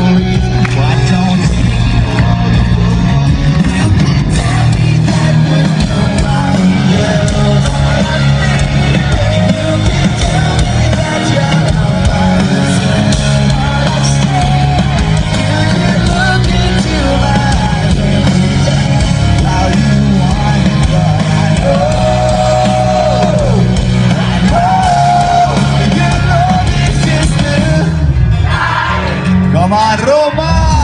stories. New. Roma!